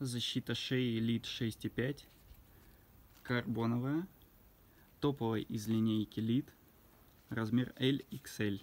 защита шеи Elite 6.5, карбоновая, топовая из линейки Elite, размер LXL.